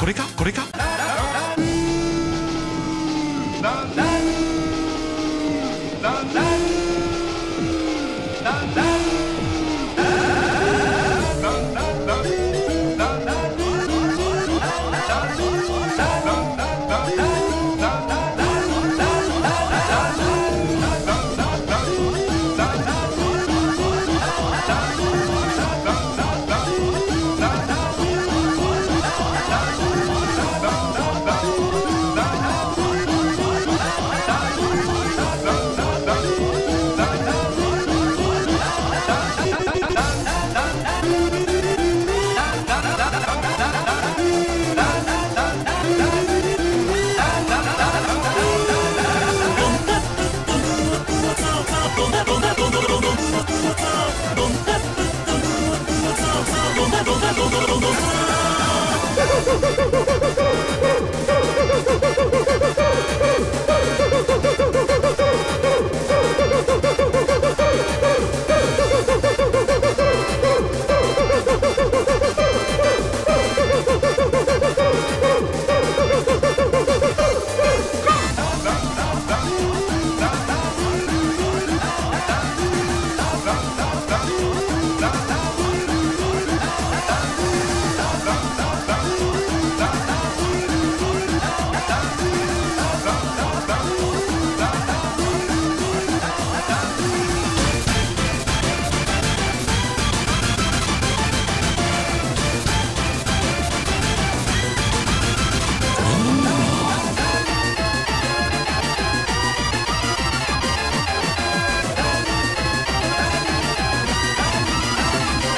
これかこれか。Boom, boom.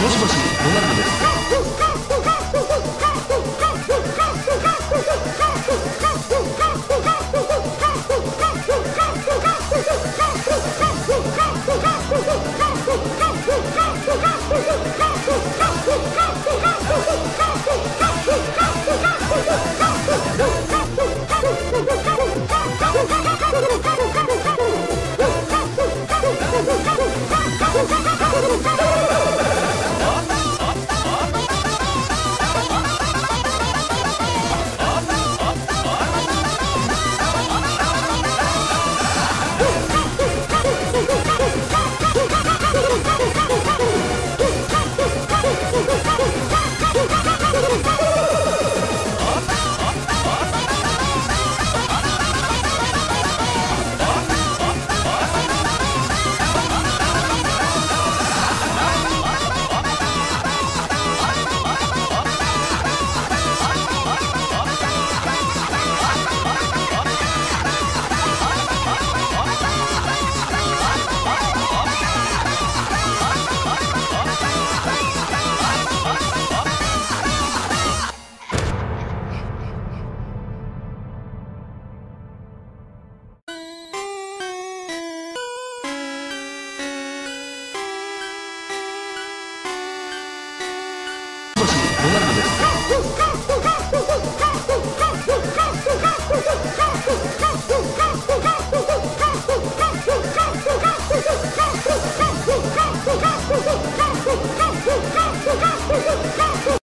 もしもし。野中ですもしもし野中です